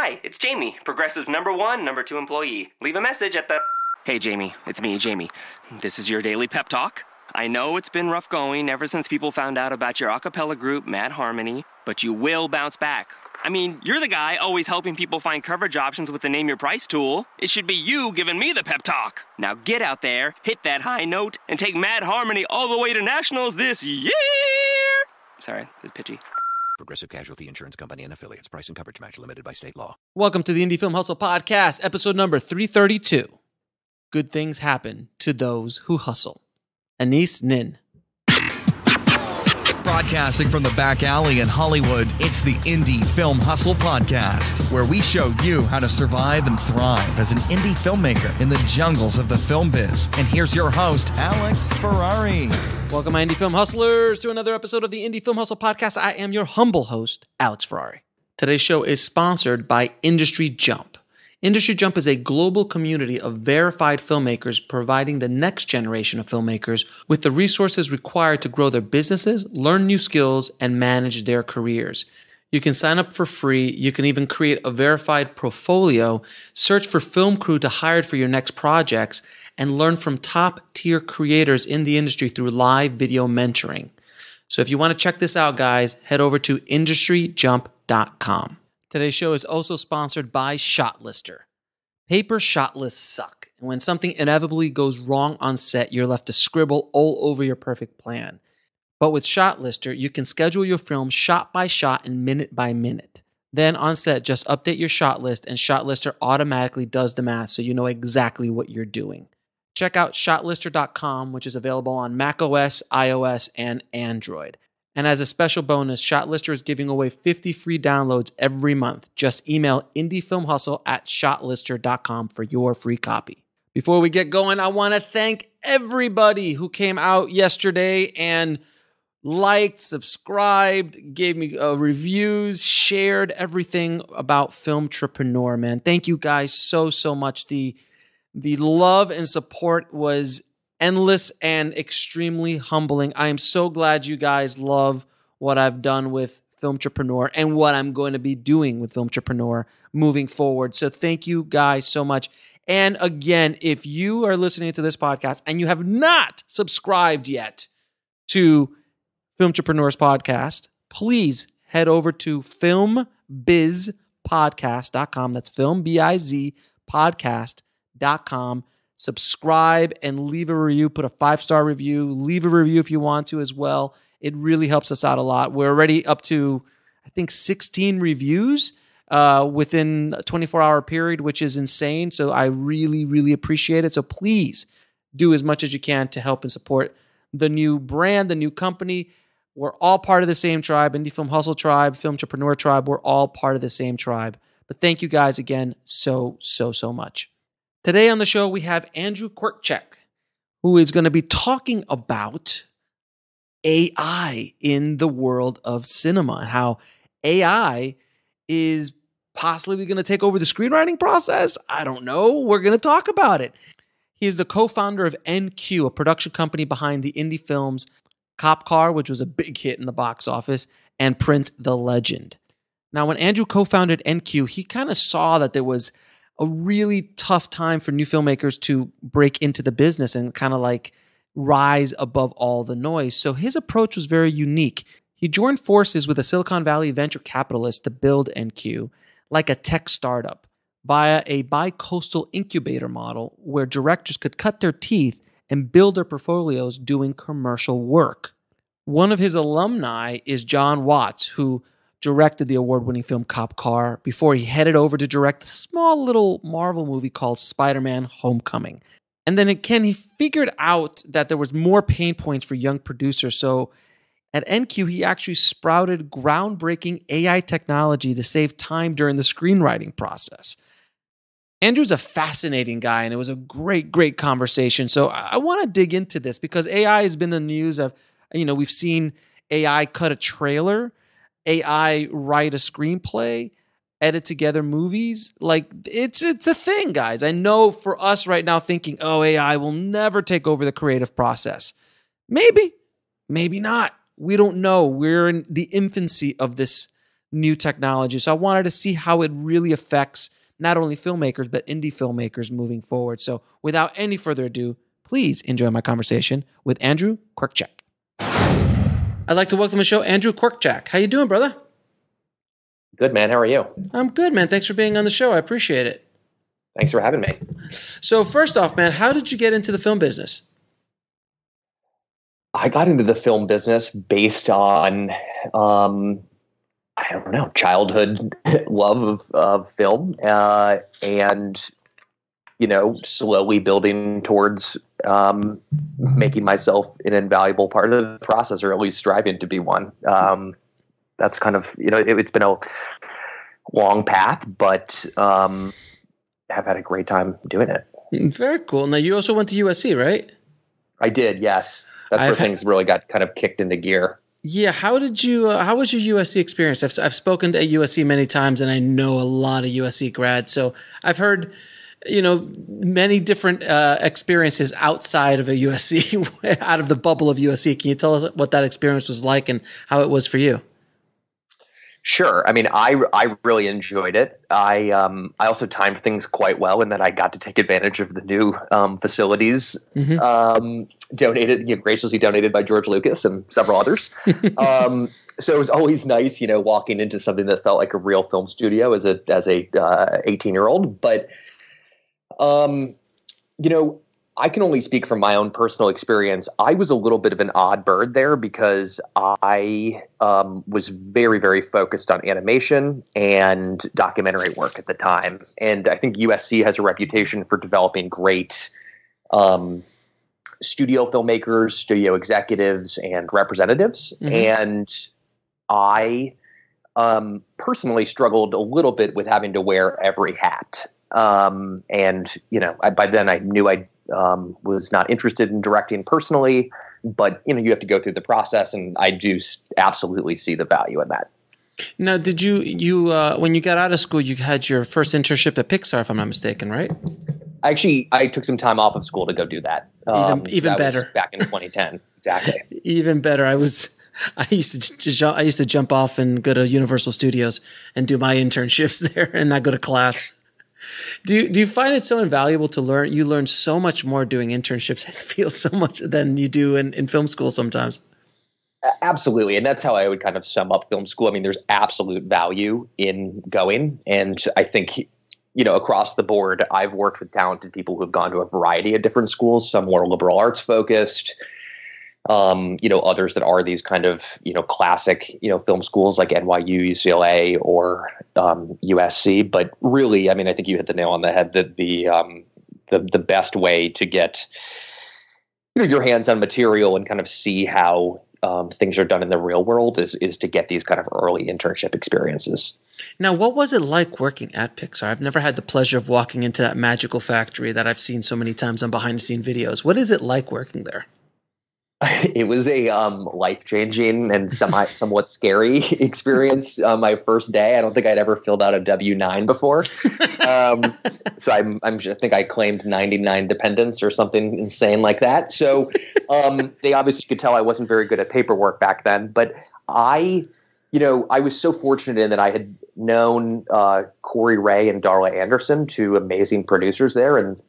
Hi, it's Jamie, Progressive number one, number two employee. Leave a message at the. Hey, Jamie, it's me, Jamie. This is your daily pep talk. I know it's been rough going ever since people found out about your a cappella group, Mad Harmony, but you will bounce back. I mean, you're the guy always helping people find coverage options with the Name Your Price tool. It should be you giving me the pep talk. Now get out there, hit that high note, and take Mad Harmony all the way to nationals this year. Sorry, it's pitchy. Progressive Casualty Insurance Company and affiliates. Price and coverage match limited by state law. Welcome to the Indie Film Hustle Podcast, episode number 332. Good things happen to those who hustle. Anais Nin. Broadcasting from the back alley in Hollywood, it's the Indie Film Hustle Podcast, where we show you how to survive and thrive as an indie filmmaker in the jungles of the film biz. And here's your host, Alex Ferrari. Welcome, my Indie Film Hustlers, to another episode of the Indie Film Hustle Podcast. I am your humble host, Alex Ferrari. Today's show is sponsored by Industry Jump. Industry Jump is a global community of verified filmmakers providing the next generation of filmmakers with the resources required to grow their businesses, learn new skills, and manage their careers. You can sign up for free. You can even create a verified portfolio, search for film crew to hire for your next projects, and learn from top tier creators in the industry through live video mentoring. So if you want to check this out, guys, head over to industryjump.com. Today's show is also sponsored by ShotLister. Paper shot lists suck, and when something inevitably goes wrong on set, you're left to scribble all over your perfect plan. But with ShotLister, you can schedule your film shot by shot and minute by minute. Then on set, just update your shot list, and ShotLister automatically does the math so you know exactly what you're doing. Check out shotlister.com, which is available on macOS, iOS, and Android. And as a special bonus, ShotLister is giving away 50 free downloads every month. Just email indiefilmhustle at shotlister.com for your free copy. Before we get going, I want to thank everybody who came out yesterday and liked, subscribed, gave me uh, reviews, shared everything about Filmtrepreneur, man. Thank you guys so, so much. The the love and support was endless and extremely humbling. I am so glad you guys love what I've done with Filmtrepreneur and what I'm going to be doing with Filmtrepreneur moving forward. So thank you guys so much. And again, if you are listening to this podcast and you have not subscribed yet to Filmtrepreneur's podcast, please head over to filmbizpodcast.com. That's film, B-I-Z, podcast.com subscribe and leave a review. Put a five star review. Leave a review if you want to as well. It really helps us out a lot. We're already up to, I think, 16 reviews uh, within a 24 hour period, which is insane. So I really, really appreciate it. So please do as much as you can to help and support the new brand, the new company. We're all part of the same tribe, Indie Film Hustle Tribe, Film Entrepreneur Tribe. We're all part of the same tribe. But thank you guys again so, so, so much. Today on the show, we have Andrew Kortschak, who is going to be talking about AI in the world of cinema and how AI is possibly going to take over the screenwriting process. I don't know. We're going to talk about it. He is the co founder of End Cue, a production company behind the indie films Cop Car, which was a big hit in the box office, and Print the Legend. Now, when Andrew co founded End Cue, he kind of saw that there was a really tough time for new filmmakers to break into the business and kind of like rise above all the noise. So his approach was very unique. He joined forces with a Silicon Valley venture capitalist to build End Cue like a tech startup via a bi-coastal incubator model where directors could cut their teeth and build their portfolios doing commercial work. One of his alumni is Jon Watts, who directed the award winning film Cop Car before he headed over to direct a small little Marvel movie called Spider Man Homecoming. And then again, he figured out that there was more pain points for young producers. So at End Cue, he actually sprouted groundbreaking AI technology to save time during the screenwriting process. Andrew's a fascinating guy, and it was a great, great conversation. So I, I want to dig into this because AI has been in the news of, you know, we've seen AI cut a trailer AI write a screenplay, edit together movies. Like it's it's a thing, guys. I know for us right now thinking, "Oh, AI will never take over the creative process." Maybe, maybe not. We don't know. We're in the infancy of this new technology. So I wanted to see how it really affects not only filmmakers, but indie filmmakers moving forward. So without any further ado, please enjoy my conversation with Andrew Kortschak. I'd like to welcome to the show Andrew Kortschak. How you doing, brother? Good, man. How are you? I'm good, man. Thanks for being on the show. I appreciate it. Thanks for having me. So first off, man, how did you get into the film business? I got into the film business based on, um, I don't know, childhood love of, of film, uh, and you know, slowly building towards um, making myself an invaluable part of the process, or at least striving to be one. Um, that's kind of you know, it, has been a long path, but um, have had a great time doing it. Very cool. Now you also went to USC, right? I did. Yes, that's I've where things really got kind of kicked into gear. Yeah, how did you? Uh, how was your USC experience? I've I've spoken to USC many times, and I know a lot of USC grads. So I've heard you know many different uh, experiences outside of a USC, out of the bubble of USC. Can you tell us what that experience was like and how it was for you? Sure. I mean, I I really enjoyed it. I um I also timed things quite well in that I got to take advantage of the new um, facilities mm-hmm. um, donated, you know, graciously donated by George Lucas and several others. um, so it was always nice, you know, walking into something that felt like a real film studio as a as a uh, 18 year old. But um, you know, I can only speak from my own personal experience. I was a little bit of an odd bird there because I um, was very, very focused on animation and documentary work at the time. And I think USC has a reputation for developing great um, studio filmmakers, studio executives, and representatives. Mm-hmm. And I um, personally struggled a little bit with having to wear every hat. Um, and you know, I, by then I knew I um, was not interested in directing personally, but you know, you have to go through the process, and I do absolutely see the value in that. Now, did you you uh, when you got out of school, you had your first internship at Pixar, if I'm not mistaken, right? Actually, I took some time off of school to go do that. Um, even, even that better. back in 2010, exactly. even better. I was. I used to just I used to jump off and go to Universal Studios and do my internships there, and not go to class. Do you, do you find it so invaluable to learn? You learn so much more doing internships and feel so much than you do in, in film school sometimes. Absolutely. And that's how I would kind of sum up film school. I mean, there's absolute value in going. And I think, you know, across the board, I've worked with talented people who have gone to a variety of different schools, some more liberal arts focused, um, you know, others that are these kind of, you know, classic, you know, film schools like NYU, UCLA, or um, USC. But really, I mean, I think you hit the nail on the head that the um, the the best way to get you know your hands on material and kind of see how um, things are done in the real world is is to get these kind of early internship experiences. Now, what was it like working at Pixar? I've never had the pleasure of walking into that magical factory that I've seen so many times on behind the scene videos. What is it like working there? it was a um, life changing and semi somewhat scary experience. Uh, my first day, I don't think I'd ever filled out a W nine before, um, so I'm, I'm, i think I claimed ninety nine dependents or something insane like that. So um, they obviously could tell I wasn't very good at paperwork back then. But I, you know, I was so fortunate in that I had known uh, Kori Rae and Darla Anderson, two amazing producers there, and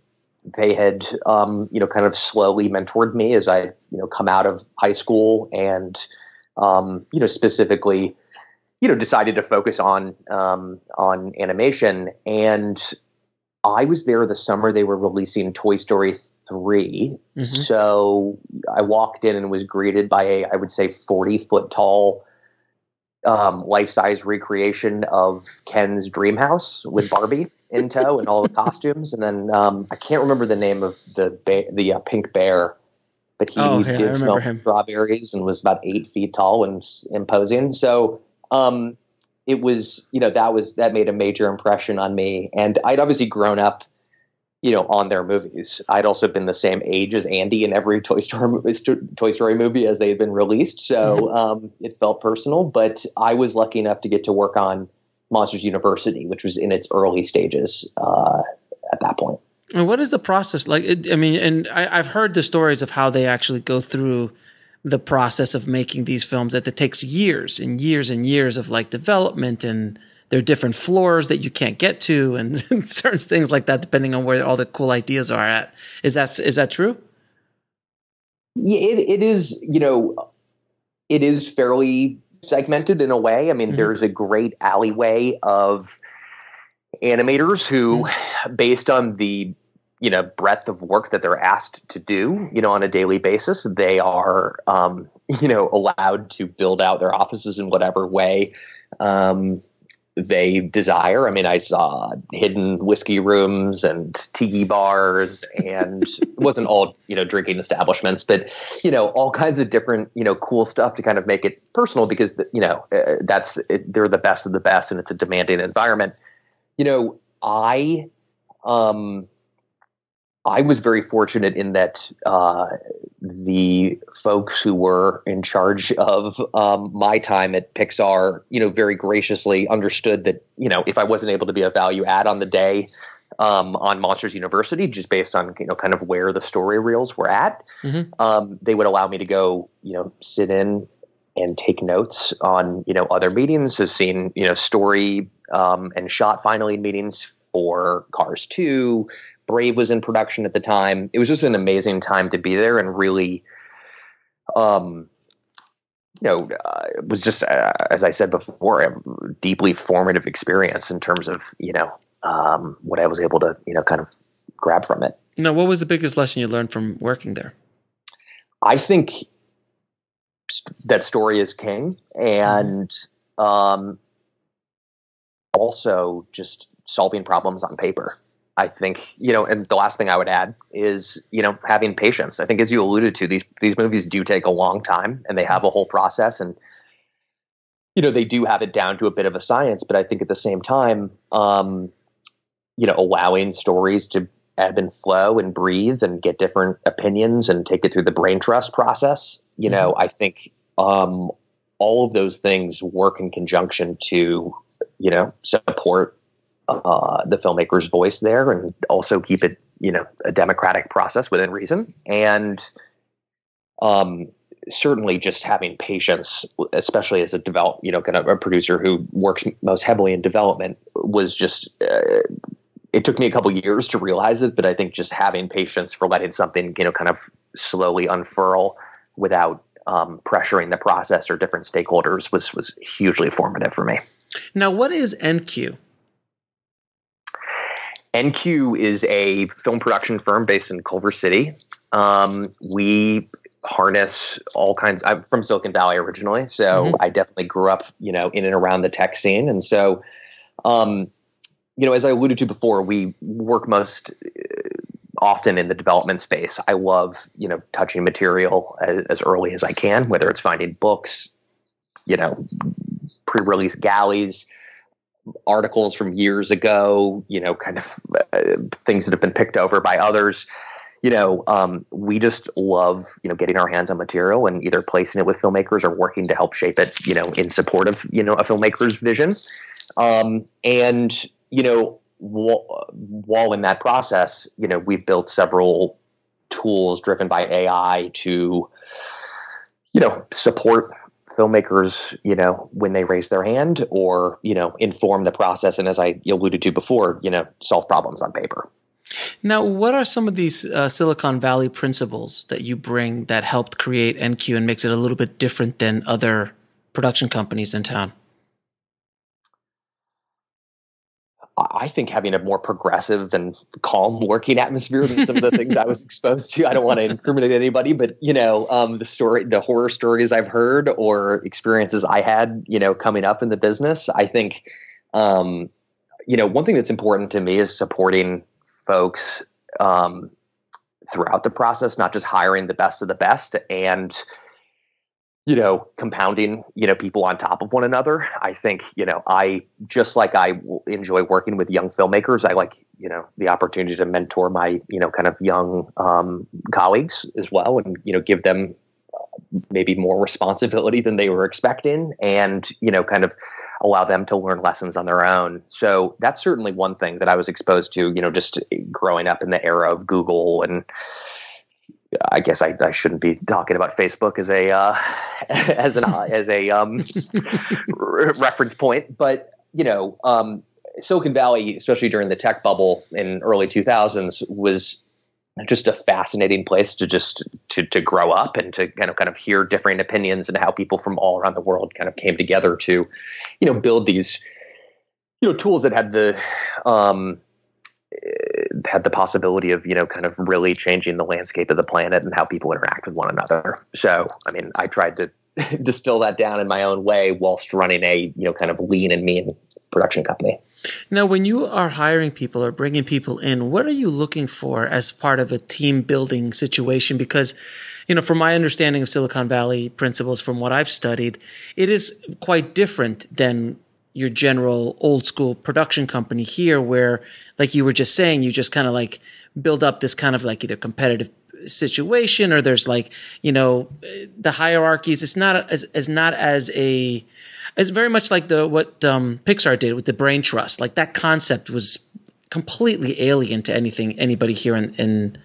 they had um, you know kind of slowly mentored me as I you know come out of high school and um, you know specifically you know decided to focus on um, on animation. And I was there the summer they were releasing Toy Story 3 mm-hmm. so I walked in and was greeted by a I would say 40 foot tall um, life size recreation of Ken's dream house with Barbie in tow and all the costumes. And then um, I can't remember the name of the ba- the uh, pink bear, but he oh, yeah, did smell him. strawberries and was about eight feet tall and imposing. So um, it was, you know, that was that made a major impression on me. And I'd obviously grown up you know, on their movies. I'd also been the same age as Andy in every Toy Story movie, Toy Story movie as they had been released, so mm-hmm. um, it felt personal. But I was lucky enough to get to work on Monsters University, which was in its early stages uh, at that point. And what is the process like? I mean, and I, have heard the stories of how they actually go through the process of making these films that it takes years and years and years of like development and there are different floors that you can't get to and certain things like that depending on where all the cool ideas are at is that is that true yeah it, it is you know it is fairly segmented in a way i mean mm-hmm. there's a great alleyway of animators who mm-hmm. based on the you know breadth of work that they're asked to do you know on a daily basis they are um, you know allowed to build out their offices in whatever way um, they desire. I mean i saw hidden whiskey rooms and tiki bars and it wasn't all you know drinking establishments but you know all kinds of different you know cool stuff to kind of make it personal because you know uh, that's it, they're the best of the best and it's a demanding environment. You know i um I was very fortunate in that uh, the folks who were in charge of um, my time at Pixar, you know, very graciously understood that, you know, if I wasn't able to be a value add on the day um, on Monsters University, just based on, you know, kind of where the story reels were at, mm-hmm. um, they would allow me to go, you know, sit in and take notes on, you know, other meetings. So seen, you know, story um, and shot finally meetings for Cars 2, Brave was in production at the time. It was just an amazing time to be there and really, um, you know, uh, it was just, uh, as I said before, a deeply formative experience in terms of, you know, um, what I was able to, you know, kind of grab from it. Now, what was the biggest lesson you learned from working there? I think that story is king and um, also just solving problems on paper. I think you know, and the last thing I would add is you know having patience. I think as you alluded to, these these movies do take a long time, and they have a whole process, and you know they do have it down to a bit of a science. But I think at the same time, um, you know, allowing stories to ebb and flow and breathe and get different opinions and take it through the brain trust process. You know, mm-hmm. I think um, all of those things work in conjunction to you know support uh, the filmmaker's voice there and also keep it, you know, a democratic process within reason. And um, certainly just having patience, especially as a develop, you know, kind of a producer who works most heavily in development was just, uh, it took me a couple years to realize it, but I think just having patience for letting something, you know, kind of slowly unfurl without um, pressuring the process or different stakeholders was was hugely formative for me. Now, what is End Cue? End Cue is a film production firm based in Culver City. Um, we harness all kinds. I'm from Silicon Valley originally, so mm-hmm. I definitely grew up, you know, in and around the tech scene, and so, um, you know, as I alluded to before, we work most uh, often in the development space. I love, you know, touching material as, as early as I can, whether it's finding books, you know, pre-release galleys articles from years ago, you know, kind of uh, things that have been picked over by others. You know, um, we just love, you know, getting our hands on material and either placing it with filmmakers or working to help shape it, you know, in support of, you know, a filmmaker's vision. Um, and, you know, while, while in that process, you know, we've built several tools driven by AI to, you know, support filmmakers, you know, when they raise their hand or, you know, inform the process. And as I alluded to before, you know, solve problems on paper. Now, what are some of these uh, Silicon Valley principles that you bring that helped create End Cue and makes it a little bit different than other production companies in town? I think having a more progressive and calm working atmosphere than some of the things I was exposed to. I don't want to incriminate anybody, but you know, um, the story, the horror stories I've heard or experiences I had, you know, coming up in the business. I think, um, you know, one thing that's important to me is supporting folks um, throughout the process, not just hiring the best of the best and you know, compounding, you know, people on top of one another. I think, you know, I just like I enjoy working with young filmmakers. I like, you know, the opportunity to mentor my, you know, kind of young um, colleagues as well, and you know, give them uh, maybe more responsibility than they were expecting, and you know, kind of allow them to learn lessons on their own. So that's certainly one thing that I was exposed to, you know, just growing up in the era of Google and I guess I, I shouldn't be talking about Facebook as a uh, as an as a um, reference point, but you know, um, Silicon Valley, especially during the tech bubble in early 2000s, was just a fascinating place to just to to grow up and to kind of kind of hear different opinions and how people from all around the world kind of came together to, you know, build these, you know, tools that had the um, had the possibility of you know kind of really changing the landscape of the planet and how people interact with one another. So I mean, I tried to distill that down in my own way whilst running a you know kind of lean and mean production company. Now, when you are hiring people or bringing people in, what are you looking for as part of a team building situation? Because, you know, from my understanding of Silicon Valley principles, from what I've studied, it is quite different than your general old school production company here, where, like you were just saying, you just kind of like build up this kind of like either competitive situation or there's like, you know, the hierarchies. It's not as, as not as a, it's very much like the what um, Pixar did with the brain trust. Like that concept was completely alien to anything anybody here in in,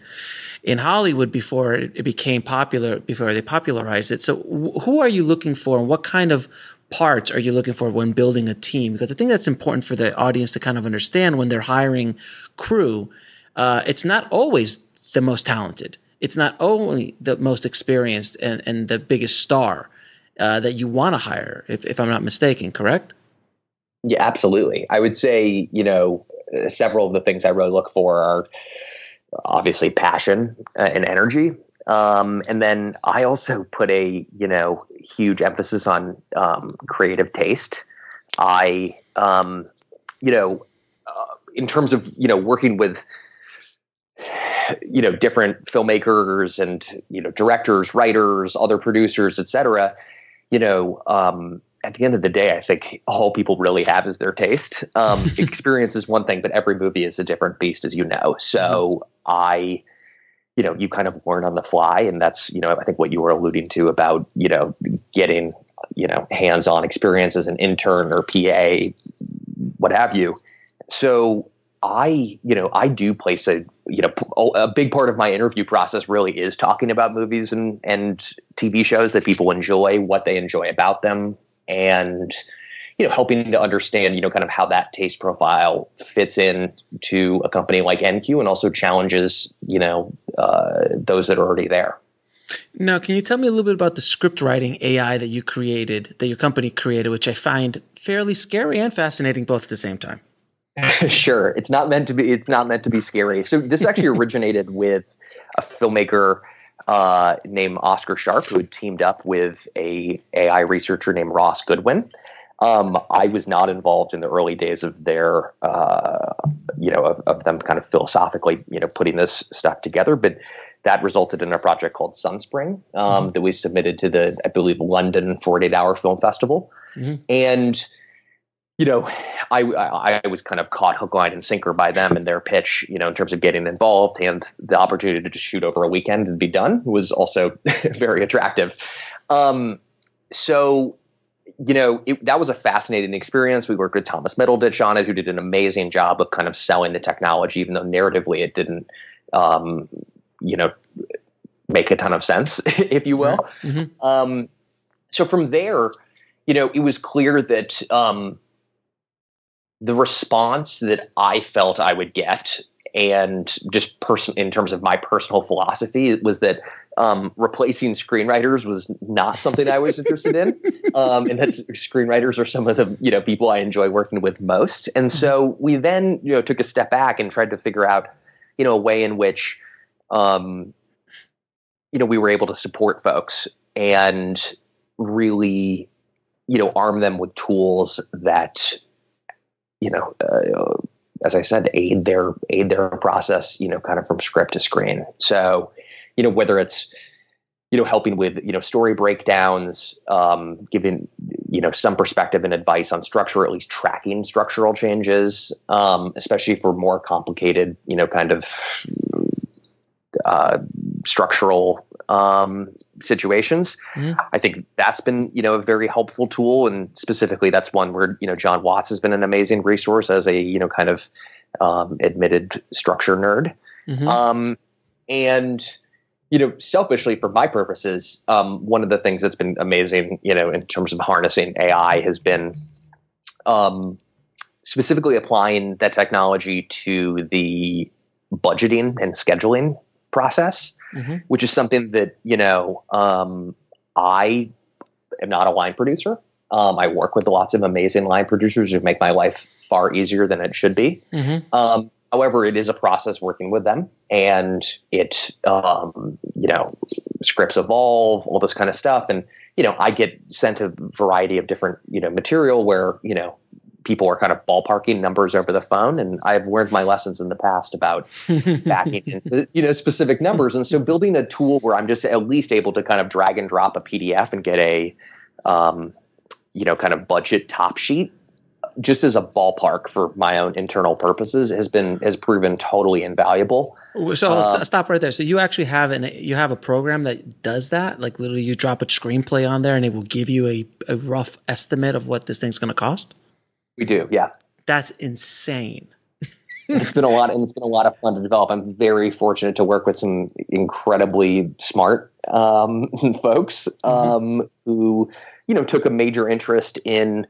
in Hollywood before it became popular. Before they popularized it. So, who are you looking for, and what kind of parts are you looking for when building a team? Because I think that's important for the audience to kind of understand when they're hiring crew. Uh, it's not always the most talented. It's not only the most experienced and, and the biggest star uh, that you want to hire, if, if I'm not mistaken, correct? Yeah, absolutely. I would say, you know, several of the things I really look for are obviously passion uh, and energy. Um, and then I also put a, you know, huge emphasis on um, creative taste. I, um, you know, uh, in terms of, you know, working with, you know, different filmmakers and, you know, directors, writers, other producers, etc. you know, um, at the end of the day, I think all people really have is their taste. Um, experience is one thing, but every movie is a different beast, as you know. So mm-hmm. I, you know, you kind of learn on the fly, and that's you know, I think what you were alluding to about you know getting you know hands-on experience as an intern or PA, what have you. So I, you know, I do place a, you know, a big part of my interview process really is talking about movies and and TV shows that people enjoy, what they enjoy about them, and you know, helping to understand, you know, kind of how that taste profile fits in to a company like End Cue, and also challenges, you know, uh, those that are already there. Now, can you tell me a little bit about the script writing AI that you created, that your company created, which I find fairly scary and fascinating both at the same time? sure. It's not meant to be. It's not meant to be scary. So this actually originated with a filmmaker uh, named Oscar Sharp, who had teamed up with a AI researcher named Ross Goodwin. Um, I was not involved in the early days of their, uh, you know, of, of, them kind of philosophically, you know, putting this stuff together. But that resulted in a project called Sunspring um, mm-hmm. that we submitted to the, I believe, London 48 Hour Film Festival, mm-hmm. and you know, I, I, I was kind of caught hook, line, and sinker by them and their pitch, you know, in terms of getting involved and the opportunity to just shoot over a weekend and be done was also very attractive. Um, so, you know, it, that was a fascinating experience. We worked with Thomas Middleditch on it, who did an amazing job of kind of selling the technology, even though narratively it didn't, um, you know, make a ton of sense, if you will. Mm-hmm. Um, so from there, you know, it was clear that um, the response that I felt I would get, and just person in terms of my personal philosophy, it was that um, replacing screenwriters was not something I was interested in, um, and that screenwriters are some of the you know people I enjoy working with most. And so we then you know took a step back and tried to figure out you know a way in which um, you know we were able to support folks and really you know arm them with tools that you know, uh, as I said, aid their aid their process, you know, kind of from script to screen. So, you know, whether it's you know helping with you know story breakdowns, um, giving you know some perspective and advice on structure, at least tracking structural changes, um, especially for more complicated, you know, kind of uh, structural um, situations. Mm-hmm. I think that's been you know a very helpful tool, and specifically that's one where you know Jon Watts has been an amazing resource as a you know kind of um, admitted structure nerd, mm-hmm. um, and you know, selfishly for my purposes, um, one of the things that's been amazing, you know, in terms of harnessing AI has been um, specifically applying that technology to the budgeting and scheduling process, mm-hmm. which is something that, you know, um, I am not a line producer. Um, I work with lots of amazing line producers who make my life far easier than it should be. Mm-hmm. Um, however, it is a process working with them, and it, um, you know, scripts evolve, all this kind of stuff, and you know, I get sent a variety of different, you know, material where you know people are kind of ballparking numbers over the phone and i've learned my lessons in the past about backing into you know specific numbers. And so building a tool where i'm just at least able to kind of drag and drop a pdf and get a um, you know kind of budget top sheet just as a ballpark for my own internal purposes has been has proven totally invaluable. So uh, stop right there. So you actually have an you have a program that does that? Like literally you drop a screenplay on there and it will give you a, a rough estimate of what this thing's going to cost we do, yeah. That's insane. it's been a lot, and it's been a lot of fun to develop. I'm very fortunate to work with some incredibly smart um, folks mm-hmm. um, who, you know, took a major interest in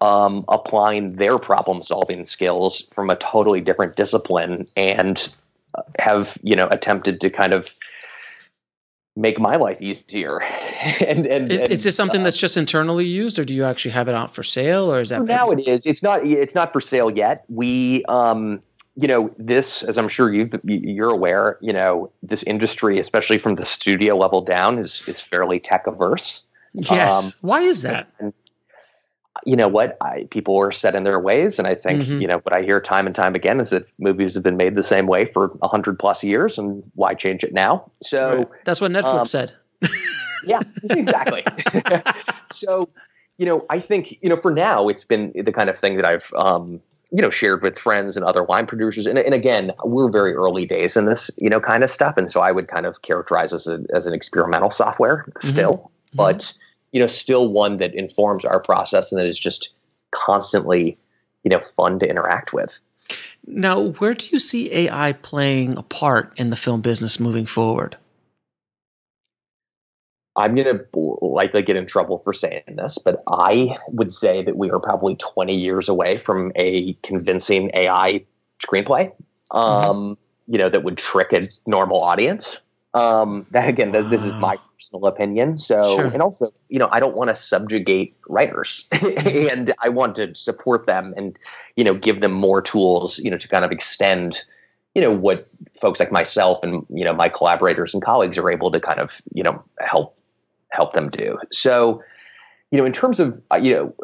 um, applying their problem solving skills from a totally different discipline and have, you know, attempted to kind of make my life easier. and, and, is, and is, this something uh, that's just internally used, or do you actually have it out for sale, or is that now it is? It's not. It's not for sale yet. We, um, you know, this, as I'm sure you you're aware, you know, this industry, especially from the studio level down, is is fairly tech averse. Yes. Um, Why is that? And, you know what? I, people are set in their ways and i think mm-hmm. you know what i hear time and time again is that movies have been made the same way for 100 plus years and why change it now? So right. that's what netflix um, said. Yeah exactly. So you know i think you know for now it's been the kind of thing that i've um, you know shared with friends and other line producers. And, and again we're very early days in this you know kind of stuff and so i would kind of characterize this as, as an experimental software still. Mm-hmm. but mm-hmm you know, still one that informs our process and that is just constantly, you know, fun to interact with. Now, where do you see AI playing a part in the film business moving forward? I'm going to likely get in trouble for saying this, but I would say that we are probably 20 years away from a convincing AI screenplay, mm-hmm. um, mm-hmm. you know, that would trick a normal audience. Um, that again, wow. this is my personal opinion. So, sure. and also, you know, I don't want to subjugate writers and I want to support them and, you know, give them more tools, you know, to kind of extend, you know, what folks like myself and, you know, my collaborators and colleagues are able to kind of, you know, help, help them do. So, you know, in terms of, uh, you know,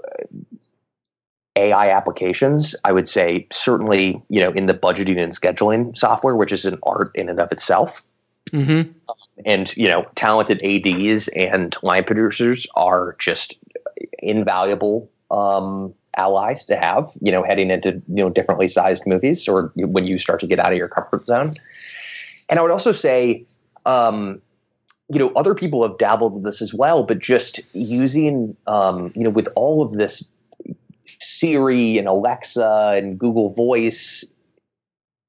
AI applications, I would say certainly, you know, in the budgeting and scheduling software, which is an art in and of itself. Mm-hmm. And you know, talented ads and line producers are just invaluable um, allies to have. You know, heading into you know differently sized movies or when you start to get out of your comfort zone. And I would also say, um, you know, other people have dabbled with this as well, but just using, um, you know, with all of this Siri and Alexa and Google Voice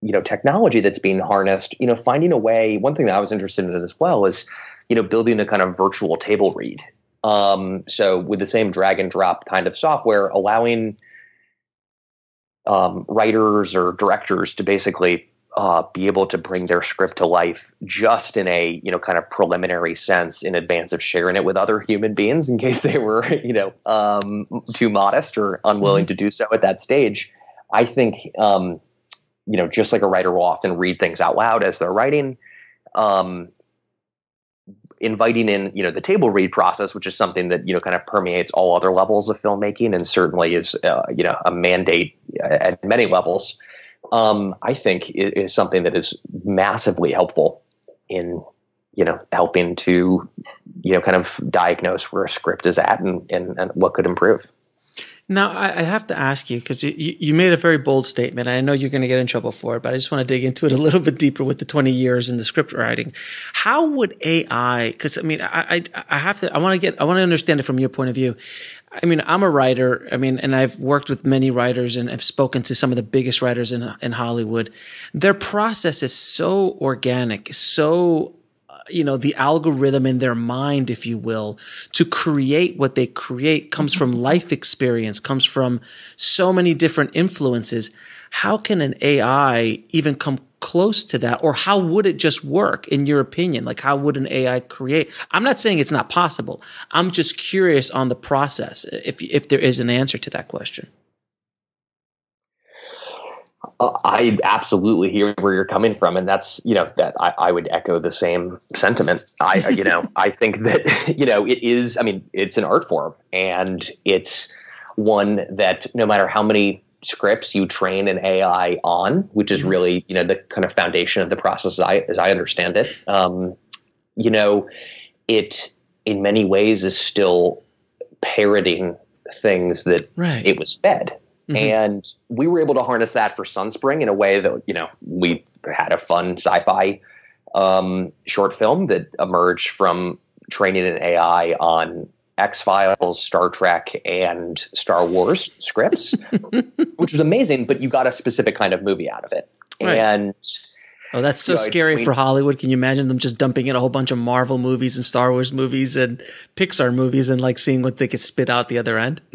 you know technology that's being harnessed you know finding a way one thing that i was interested in as well is you know building a kind of virtual table read um, so with the same drag and drop kind of software allowing um, writers or directors to basically uh, be able to bring their script to life just in a you know kind of preliminary sense in advance of sharing it with other human beings in case they were you know um, too modest or unwilling mm-hmm. to do so at that stage i think um, you know, just like a writer will often read things out loud as they're writing, um, inviting in, you know, the table read process, which is something that, you know, kind of permeates all other levels of filmmaking and certainly is, uh, you know, a mandate at many levels, um, I think is, is something that is massively helpful in, you know, helping to, you know, kind of diagnose where a script is at and, and, and what could improve. Now, I, have to ask you because you, you made a very bold statement. I know you're going to get in trouble for it, but I just want to dig into it a little bit deeper with the 20 years in the script writing. How would AI? Because I mean, I, I, I have to. I want to get. I want to understand it from your point of view. I mean, I'm a writer. I mean, and I've worked with many writers and I've spoken to some of the biggest writers in in Hollywood. Their process is so organic, so you know the algorithm in their mind if you will to create what they create comes from mm-hmm. life experience comes from so many different influences. How can an ai even come close to that? Or how would it just work in your opinion? Like how would an ai create? I'm not saying it's not possible. I'm just curious on the process if if there is an answer to that question I absolutely hear where you're coming from, and that's you know that I, I would echo the same sentiment. I you know I think that you know it is. I mean, it's an art form, and it's one that no matter how many scripts you train an AI on, which is mm-hmm. really you know the kind of foundation of the process as I as I understand it. Um, you know, it in many ways is still parroting things that right. it was fed. Mm-hmm. And we were able to harness that for Sunspring in a way that, you know, we had a fun sci fi um, short film that emerged from training an AI on X Files, Star Trek, and Star Wars scripts, which was amazing, but you got a specific kind of movie out of it. Right. And Oh, that's so you know, scary for Hollywood. Can you imagine them just dumping in a whole bunch of Marvel movies and Star Wars movies and Pixar movies and like seeing what they could spit out the other end?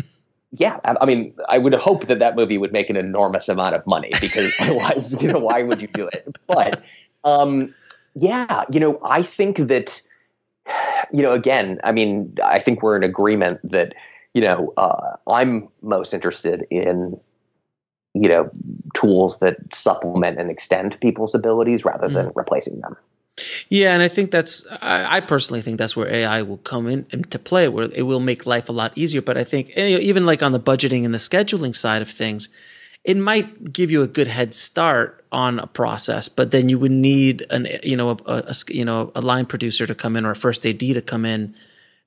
yeah, I mean, I would hope that that movie would make an enormous amount of money because otherwise, you know, why would you do it? But um, yeah, you know, I think that, you know, again, I mean, I think we're in agreement that, you know, uh, I'm most interested in, you know, tools that supplement and extend people's abilities rather than mm. replacing them. Yeah, and I think that's I, I, personally think that's where AI will come in into play, where it will make life a lot easier. But I think even like on the budgeting and the scheduling side of things, it might give you a good head start on a process, but then you would need an you know a, a you know a line producer to come in or a first AD to come in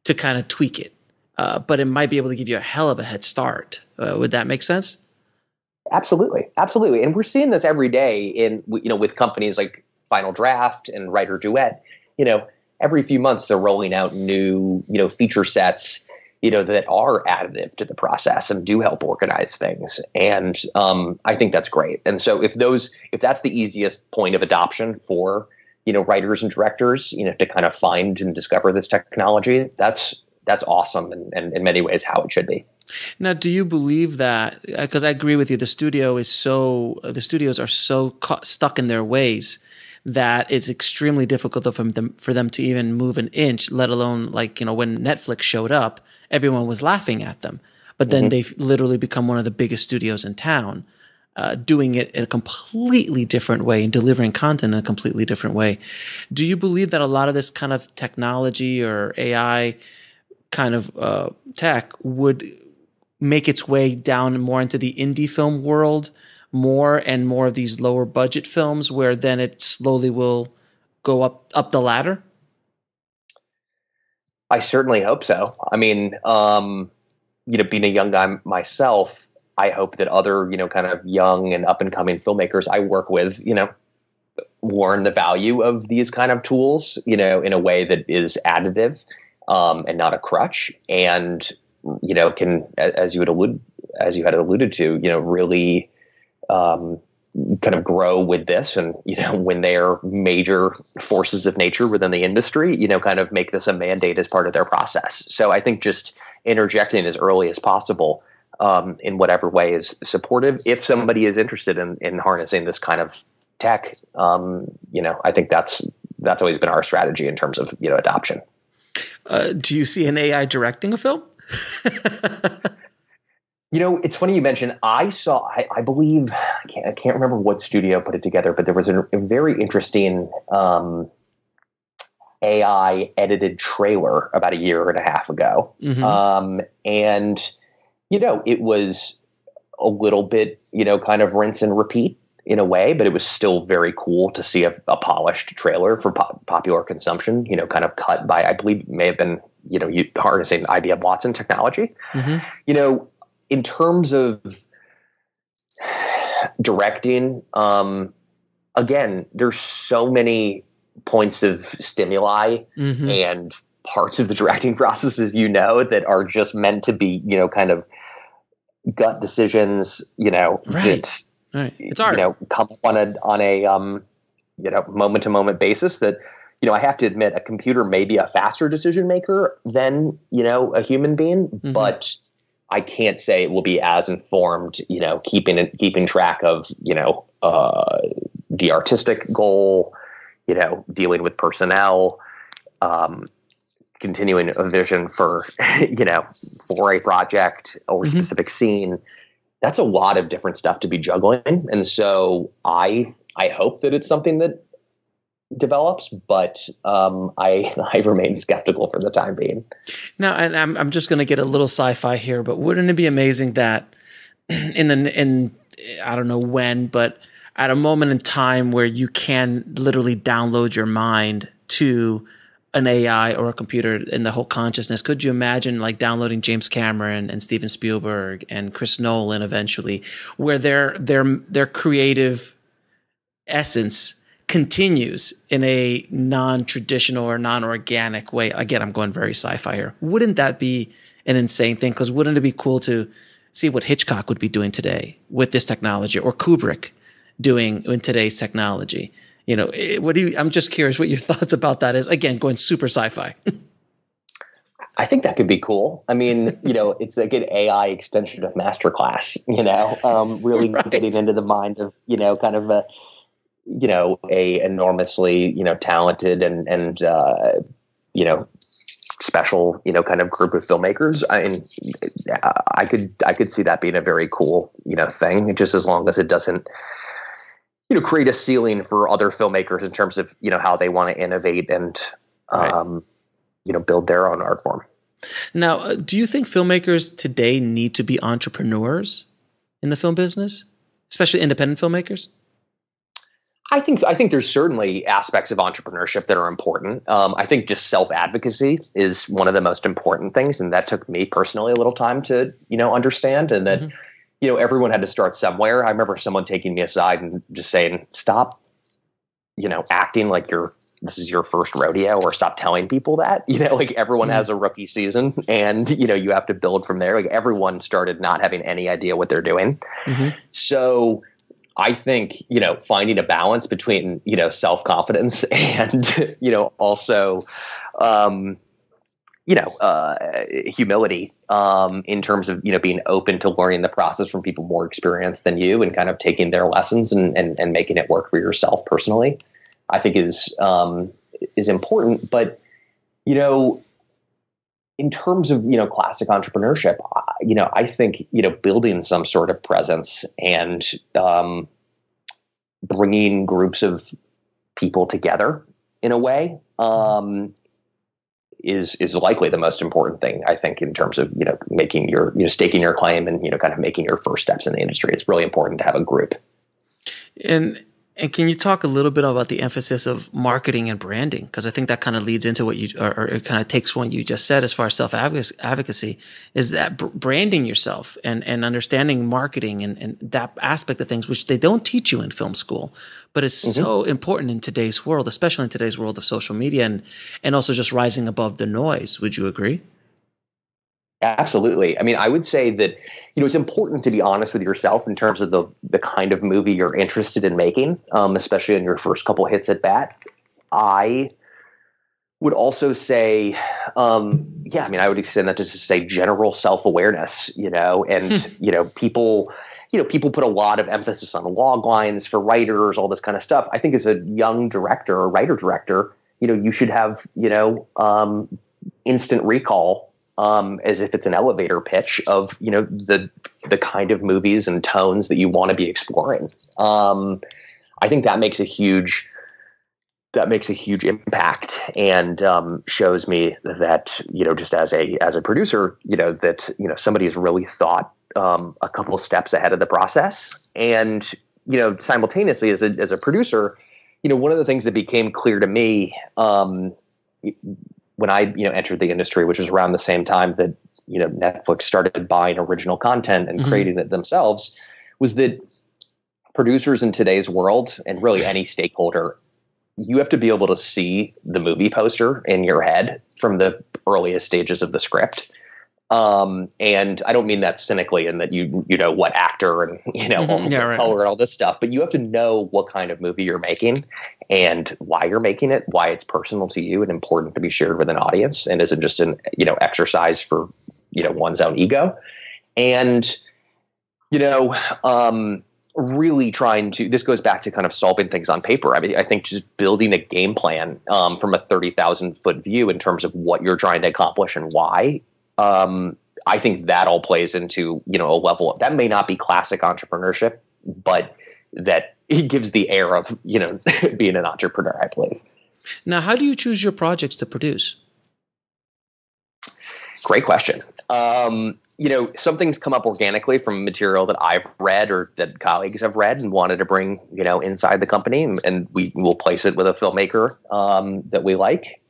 to kind of tweak it. Uh, but it might be able to give you a hell of a head start. Uh, would that make sense? Absolutely, absolutely, and we're seeing this every day in you know with companies like final draft and writer duet you know every few months they're rolling out new you know feature sets you know that are additive to the process and do help organize things and um, i think that's great and so if those if that's the easiest point of adoption for you know writers and directors you know to kind of find and discover this technology that's that's awesome and, and in many ways how it should be now, do you believe that? Because I agree with you, the studio is so the studios are so cu- stuck in their ways that it's extremely difficult for them, for them to even move an inch, let alone like, you know, when Netflix showed up, everyone was laughing at them. But then mm-hmm. they've literally become one of the biggest studios in town, uh, doing it in a completely different way and delivering content in a completely different way. Do you believe that a lot of this kind of technology or AI kind of uh, tech would make its way down more into the indie film world? More and more of these lower budget films where then it slowly will go up up the ladder? I certainly hope so. I mean, um, you know, being a young guy myself, I hope that other, you know, kind of young and up and coming filmmakers I work with, you know, learn the value of these kind of tools, you know, in a way that is additive um, and not a crutch, and you know, can as you had alluded as you had alluded to, you know, really um, kind of grow with this and you know when they're major forces of nature within the industry you know kind of make this a mandate as part of their process. So i think just interjecting as early as possible um, in whatever way is supportive. If somebody is interested in, in harnessing this kind of tech um, you know i think that's that's always been our strategy in terms of you know adoption. Uh, do you see an ai directing a film You know, it's funny you mentioned. I saw, I, I believe, I can't, I can't, remember what studio put it together, but there was a, a very interesting um, AI edited trailer about a year and a half ago. Mm-hmm. Um, and, you know, it was a little bit, you know, kind of rinse and repeat in a way, but it was still very cool to see a, a polished trailer for po- popular consumption, you know, kind of cut by, I believe, may have been, you know, harnessing IBM Watson technology. Mm-hmm. You know, in terms of directing, um, again, there's so many points of stimuli mm-hmm. and parts of the directing process, as you know, that are just meant to be, you know, kind of gut decisions, you know, right. that, right. It's art. you know, come on a, on a, um, you know, moment to moment basis that, you know, I have to admit, a computer may be a faster decision maker than you know a human being, mm-hmm. but I can't say it will be as informed. You know, keeping keeping track of you know uh, the artistic goal, you know, dealing with personnel, um, continuing a vision for you know for a project or a mm-hmm. specific scene. That's a lot of different stuff to be juggling, and so I I hope that it's something that develops, but um, I I remain skeptical for the time being. Now, and I'm I'm just going to get a little sci-fi here, but wouldn't it be amazing that in the in I don't know when, but at a moment in time where you can literally download your mind to an AI or a computer in the whole consciousness. Could you imagine like downloading James Cameron and Steven Spielberg and Chris Nolan eventually, where their their their creative essence continues in a non-traditional or non-organic way. Again, I'm going very sci-fi here. Wouldn't that be an insane thing? Because wouldn't it be cool to see what Hitchcock would be doing today with this technology, or Kubrick doing in today's technology? You know, eh, what do you? I'm just curious what your thoughts about that is. Again, going super sci-fi. I think that could be cool. I mean, you know, it's a good AI extension of masterclass. You know, um, really right. getting into the mind of you know, kind of a you know a enormously you know talented and and uh, you know special you know kind of group of filmmakers. I mean, I could I could see that being a very cool you know thing just as long as it doesn't you know create a ceiling for other filmmakers in terms of you know how they want to innovate and um, right. you know build their own art form. Now uh, do you think filmmakers today need to be entrepreneurs in the film business especially independent filmmakers I think I think there's certainly aspects of entrepreneurship that are important. Um, I think just self advocacy is one of the most important things, and that took me personally a little time to you know understand. And that mm-hmm. you know everyone had to start somewhere. I remember someone taking me aside and just saying, "Stop, you know, acting like you're this is your first rodeo, or stop telling people that." You know, like everyone mm-hmm. has a rookie season, and you know you have to build from there. Like everyone started not having any idea what they're doing, mm-hmm. so I think, you know, finding a balance between, you know, self confidence and, you know, also, um, you know, uh, humility um, in terms of, you know, being open to learning the process from people more experienced than you and kind of taking their lessons and, and, and making it work for yourself personally, I think is, um, is important. But, you know, in terms of you know classic entrepreneurship, you know I think you know building some sort of presence and um, bringing groups of people together in a way um, is is likely the most important thing I think in terms of you know making your you know staking your claim and you know kind of making your first steps in the industry. It's really important to have a group. And and can you talk a little bit about the emphasis of marketing and branding? Because I think that kind of leads into what you, or, or, it kind of takes what you just said as far as self advocacy is that branding yourself and, and understanding marketing and, and that aspect of things, which they don't teach you in film school, but it's mm-hmm. so important in today's world, especially in today's world of social media and, and also just rising above the noise. Would you agree? Absolutely. I mean, I would say that you know it's important to be honest with yourself in terms of the the kind of movie you're interested in making, um, especially in your first couple hits at bat. I would also say, um, yeah, I mean, I would extend that to just say general self awareness, you know, and hmm. you know, people, you know, people put a lot of emphasis on log lines for writers, all this kind of stuff. I think as a young director or writer director, you know, you should have, you know, um, instant recall um, as if it's an elevator pitch of you know the the kind of movies and tones that you want to be exploring. Um, I think that makes a huge that makes a huge impact and um, shows me that you know just as a as a producer you know that you know somebody has really thought um, a couple steps ahead of the process and you know simultaneously as a as a producer you know one of the things that became clear to me um, when I you know entered the industry, which was around the same time that you know Netflix started buying original content and mm-hmm. creating it themselves, was that producers in today's world and really any stakeholder, you have to be able to see the movie poster in your head from the earliest stages of the script. Um, and I don't mean that cynically in that you you know what actor and you know Mhm. Yeah, right. color and all this stuff, but you have to know what kind of movie you're making and why you're making it, why it's personal to you and important to be shared with an audience, and isn't just an you know exercise for you know one's own ego. And you know, um, really trying to this goes back to kind of solving things on paper. I mean, I think just building a game plan um, from a thirty thousand foot view in terms of what you're trying to accomplish and why. Um, I think that all plays into you know a level of, that may not be classic entrepreneurship, but that it gives the air of you know being an entrepreneur. I believe. Now, how do you choose your projects to produce? Great question. Um, you know, some things come up organically from material that I've read or that colleagues have read and wanted to bring, you know, inside the company, and, and we will place it with a filmmaker um, that we like.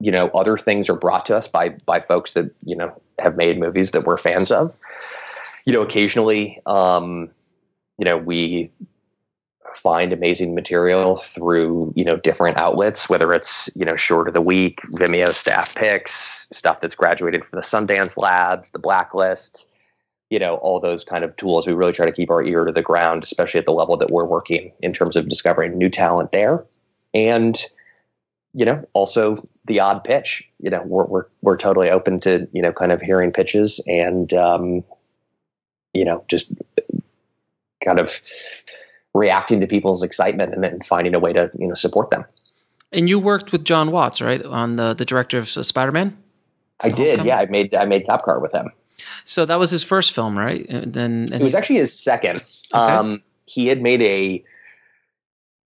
You know, other things are brought to us by by folks that you know have made movies that we're fans of. You know, occasionally, um, you know, we find amazing material through you know different outlets whether it's you know short of the week vimeo staff picks stuff that's graduated from the sundance labs the blacklist you know all those kind of tools. We really try to keep our ear to the ground especially at the level that we're working in terms of discovering new talent there. And you know also the odd pitch you know we're we're, we're totally open to you know kind of hearing pitches and um you know just kind of reacting to people's excitement and then finding a way to you know support them. And you worked with Jon Watts, right, on the the director of Spider Man. I did, Homecoming? yeah. I made I made Cop Car with him. So that was his first film, right? And then and It was actually his second. Um, he had made a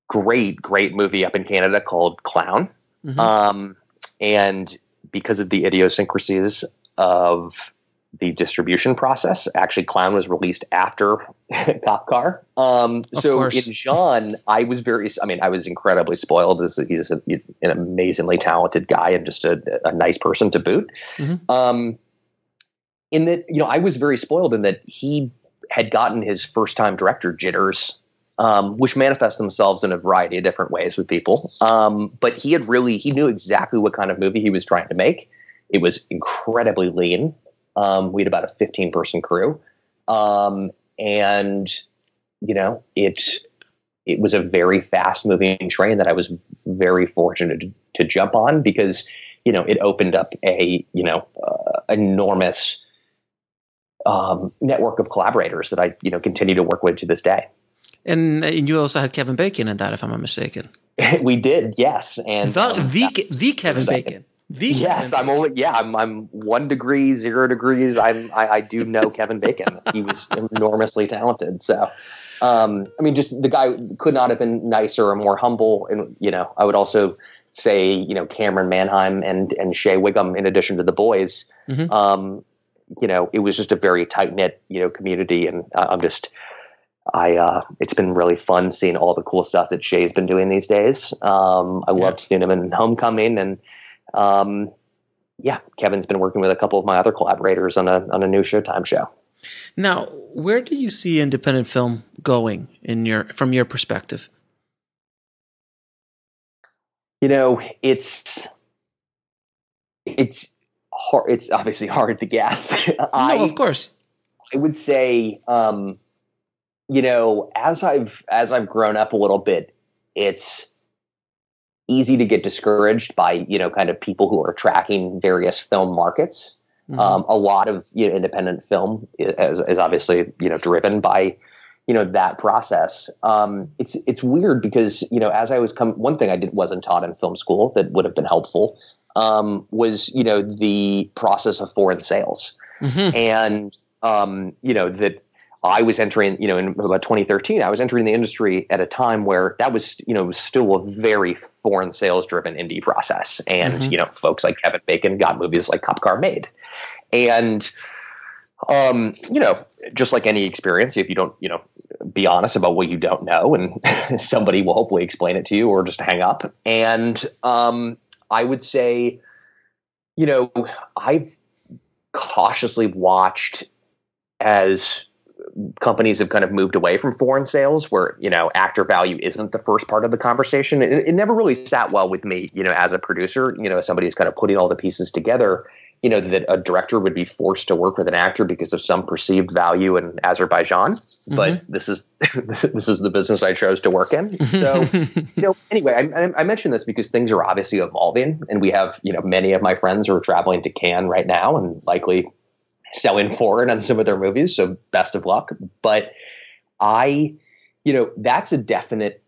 great, great movie up in Canada called Clown. Mhm. Um, and because of the idiosyncrasies of the distribution process, actually, Clown was released after Cop Car. Um, so in Jon, I was very, I mean, I was incredibly spoiled. As he's a, an amazingly talented guy and just a, a nice person to boot. Mhm. Um, in that, you know, I was very spoiled in that he had gotten his first time director jitters um, which manifest themselves in a variety of different ways with people. Um, but he had really he knew exactly what kind of movie he was trying to make. It was incredibly lean. Um, we had about a 15 person crew, um, and you know it it was a very fast moving train that I was very fortunate to, to jump on because you know it opened up a you know uh, enormous um, network of collaborators that I you know continue to work with to this day. and, and you also had Kevin Bacon in that, if I'm not mistaken. we did, yes, and The um, the, the Kevin. Bacon. The yes, Kevin I'm only yeah, I'm I'm one degree, zero degrees. I'm I, I do know Kevin Bacon. He was enormously talented. So, um, I mean, just the guy could not have been nicer or more humble. And you know, I would also say you know Camryn Manheim and and Shea Whigham, in addition to the boys. Mhm. Um, you know, it was just a very tight knit you know community, and uh, I'm just. I uh, it's been really fun seeing all the cool stuff that Shea's been doing these days. Um, I loved seeing him in Homecoming, and um, yeah, Kevin's been working with a couple of my other collaborators on a on a new Showtime show. Now, where do you see independent film going in your from your perspective? You know, it's it's hard. It's obviously hard to guess. I, no, of course. I would say, um, you know, as I've as I've grown up a little bit, it's easy to get discouraged by you know kind of people who are tracking various film markets. Mhm. Um, a lot of you know, independent film is, is obviously you know driven by you know that process. Um, it's it's weird because you know as I was come one thing I did wasn't taught in film school that would have been helpful um, was you know the process of foreign sales Mhm. and um, you know that I was entering, you know, in about 2013, I was entering the industry at a time where that was, you know, was still a very foreign sales driven indie process, and Mhm. you know, folks like Kevin Bacon got movies like Cop Car made, and um, you know, just like any experience, if you don't, you know, be honest about what you don't know, and somebody will hopefully explain it to you, or just hang up. And um, I would say, you know, I've cautiously watched as companies have kind of moved away from foreign sales where you know actor value isn't the first part of the conversation it, it never really sat well with me you know as a producer you know as somebody who's kind of putting all the pieces together you know, that a director would be forced to work with an actor because of some perceived value in Azerbaijan. Mm-hmm. But this is this is the business I chose to work in. So, you know, anyway, I, I, mentioned this because things are obviously evolving, and we have you know many of my friends are traveling to Cannes right now, and likely selling forward on some of their movies. So, best of luck. But I, you know, that's a definite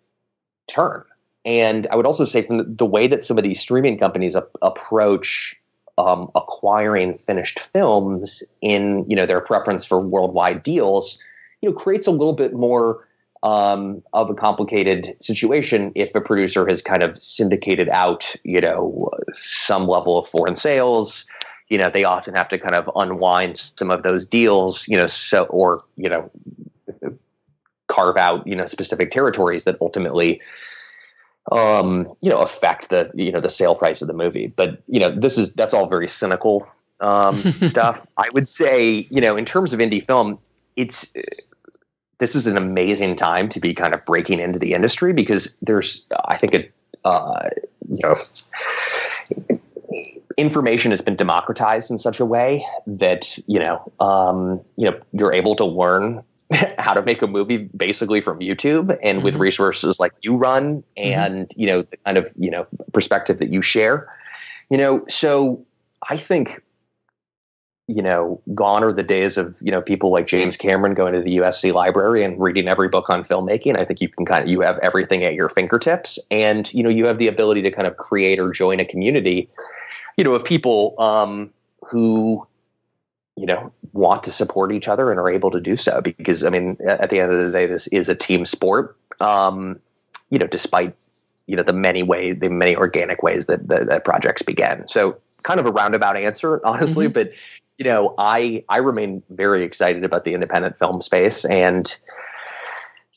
turn. And I would also say from the, the way that some of these streaming companies a- approach um, acquiring finished films in you know their preference for worldwide deals, you know, creates a little bit more um, of a complicated situation if a producer has kind of syndicated out, you know, some level of foreign sales. You know, they often have to kind of unwind some of those deals, you know, so or you know, carve out you know specific territories that ultimately um, you know, affect the you know the sale price of the movie. But you know, this is that's all very cynical um, stuff. I would say, you know, in terms of indie film, it's this is an amazing time to be kind of breaking into the industry because there's, I think, a uh, you know. Information has been democratized in such a way that you know, um, you know, you're able to learn how to make a movie basically from YouTube and mm-hmm. with resources like you run mm-hmm. and mm-hmm. you know the kind of you know perspective that you share you know so I think you know gone are the days of you know people like James Cameron going to the USC library and reading every book on filmmaking. I think you can kind of you have everything at your fingertips. And you know you have the ability to kind of create or join a community you know of people um, who you know want to support each other and are able to do so. Because i mean at the end of the day this is a team sport. Um, you know despite you know the many way the many organic ways that, that, that projects began. So kind of a roundabout answer honestly mm-hmm. but you know i i remain very excited about the independent film space and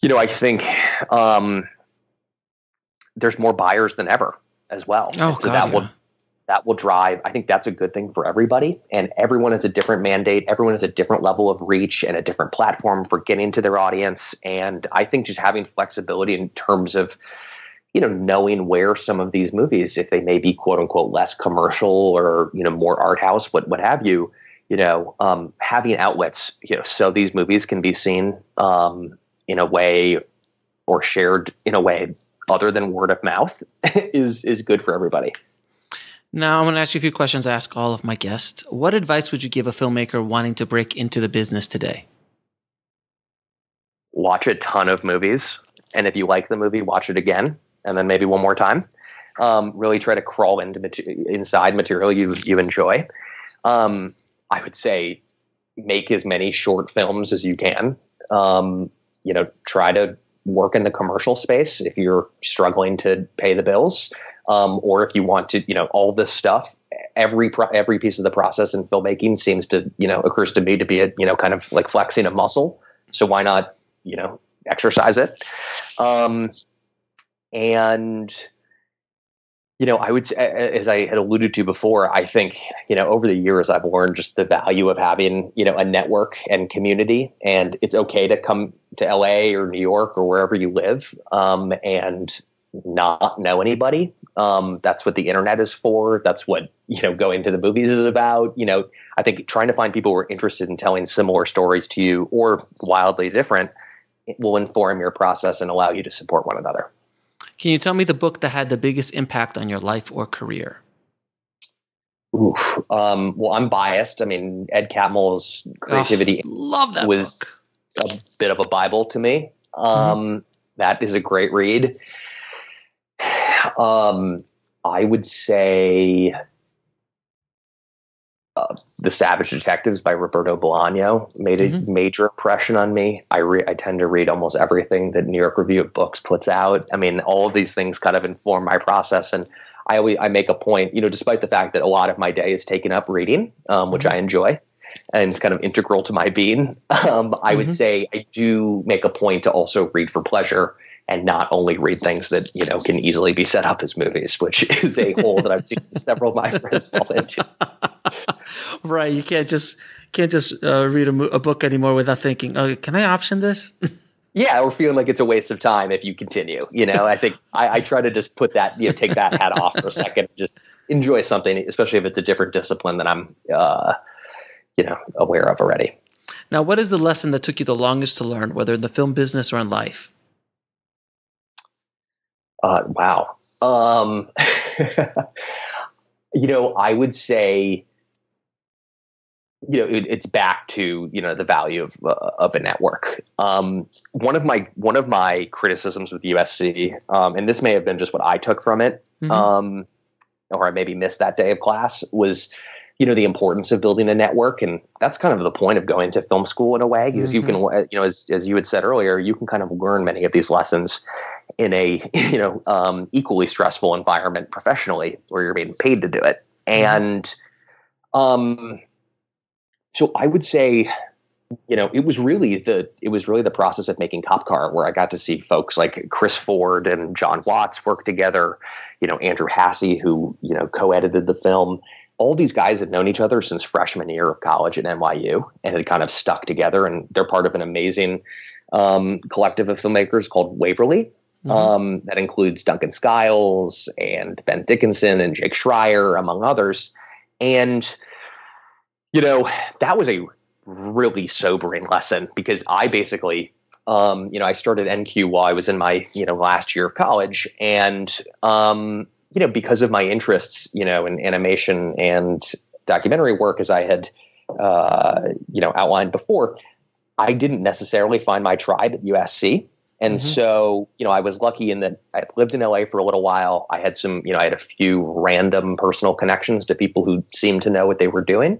you know i think um there's more buyers than ever as well oh, so God, that yeah. will that will drive. I think that's a good thing for everybody. And everyone has a different mandate. Everyone has a different level of reach and a different platform for getting to their audience. And I think just having flexibility in terms of, you know, knowing where some of these movies, if they may be quote unquote less commercial or, you know, more art house, what, what have you, you know, um, having outlets, you know, so these movies can be seen um, in a way or shared in a way other than word of mouth is is good for everybody. Now, I'm going to ask you a few questions I ask all of my guests. What advice would you give a filmmaker wanting to break into the business today? Watch a ton of movies. And if you like the movie, watch it again and then maybe one more time. Um, really try to crawl into inside material you, you enjoy. Um, I would say make as many short films as you can. Um, you know, try to work in the commercial space if you're struggling to pay the bills um, or if you want to, you know, all this stuff. Every pro- every piece of the process in filmmaking seems to, you know, occurs to me to be a, you know, kind of like flexing a muscle. So why not, you know, exercise it? Um, and you know, I would, as I had alluded to before, I think, you know, over the years, I've learned just the value of having, you know, a network and community. And it's okay to come to LA or New York or wherever you live um, and not know anybody. Um, that's what the internet is for. That's what you know going to the movies is about. You know, I think trying to find people who are interested in telling similar stories to you or wildly different will inform your process and allow you to support one another. Can you tell me the book that had the biggest impact on your life or career? Oof. Um, well, I'm biased. I mean, Ed Catmull's creativity oh, love that was book. a bit of a bible to me. Um, mm-hmm. that is a great read. Um, I would say uh, The Savage Detectives by Roberto Bolaño made a mm-hmm. major impression on me. I, re- I tend to read almost everything that New York Review of Books puts out. I mean, all of these things kind of inform my process. And I always I make a point, you know, despite the fact that a lot of my day is taken up reading, um, which mm-hmm. I enjoy, and it's kind of integral to my being. Um, I mm-hmm. would say I do make a point to also read for pleasure and not only read things that you know can easily be set up as movies, which is a hole that I've seen several of my friends fall into. Right, you can't just can't just uh, read a, a, book anymore without thinking, "Oh, can I option this?" yeah, or feeling like it's a waste of time if you continue. You know, I think I, I try to just put that, you know, take that hat off for a second, just enjoy something, especially if it's a different discipline that I'm, uh, you know, aware of already. Now, what is the lesson that took you the longest to learn, whether in the film business or in life? Uh, wow. Um, you know, I would say you know it, it's back to you know the value of uh, of a network. Um, one of my one of my criticisms with USC, um, and this may have been just what I took from it, mm-hmm. um, or I maybe missed that day of class, was you know the importance of building a network, and that's kind of the point of going to film school in a way, is mm-hmm. you can mm-hmm. you know as as you had said earlier, you can kind of learn many of these lessons in a you know um, equally stressful environment professionally, where you're being paid to do it, mm-hmm. and um so I would say, you know, it was really the it was really the process of making Cop Car where I got to see folks like Chris Ford and Jon Watts work together. You know, Andrew Hasse, who you know co-edited the film. All these guys had known each other since freshman year of college at NYU and had kind of stuck together. And they're part of an amazing um, collective of filmmakers called Waverly. Mm-hmm. Um, that includes Duncan Skiles and Ben Dickinson and Jake Schreier, among others. And you know, that was a really sobering lesson because I basically, um, you know, I started End Cue while I was in my, you know, last year of college. And, um, you know, because of my interests, you know, in animation and documentary work, as I had, uh, you know, outlined before, I didn't necessarily find my tribe at USC. And mm-hmm. so, you know, I was lucky in that I lived in LA for a little while. I had some, you know, I had a few random personal connections to people who seemed to know what they were doing.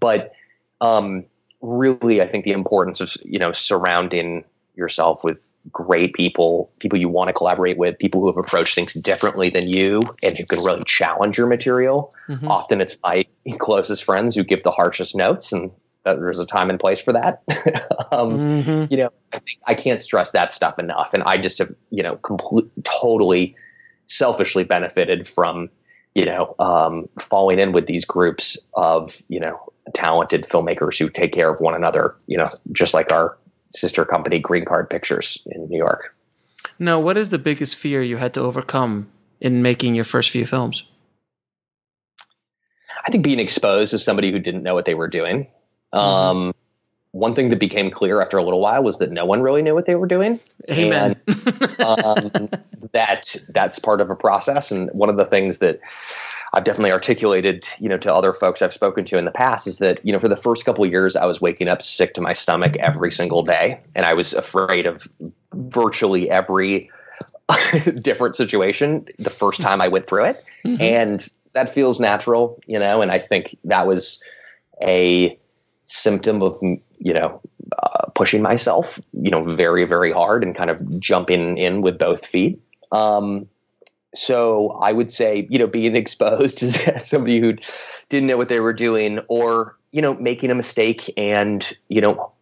But um, really, I think the importance of you know surrounding yourself with great people, people you want to collaborate with, people who have approached things differently than you and who can really challenge your material. Mm-hmm. Often it's my closest friends who give the harshest notes and there's a time and place for that. um, mm-hmm. You know, I, I, can't stress that stuff enough. And I just have, you know, complete, totally selfishly benefited from, you know, um, falling in with these groups of, you know, talented filmmakers who take care of one another, you know, just like our sister company, Green Card Pictures in New York. Now, what is the biggest fear you had to overcome in making your first few films? I think being exposed as somebody who didn't know what they were doing. Mm-hmm. Um, one thing that became clear after a little while was that no one really knew what they were doing. Amen. And, um, that that's part of a process, and one of the things that I've definitely articulated, you know, to other folks I've spoken to in the past is that, you know, for the first couple of years, I was waking up sick to my stomach every single day, and I was afraid of virtually every different situation the first time I went through it, mm-hmm. and that feels natural, you know, and I think that was a symptom of you know uh, pushing myself, you know, very very hard and kind of jumping in with both feet. Um, so I would say, you know, being exposed as somebody who didn't know what they were doing or, you know, making a mistake and, you know,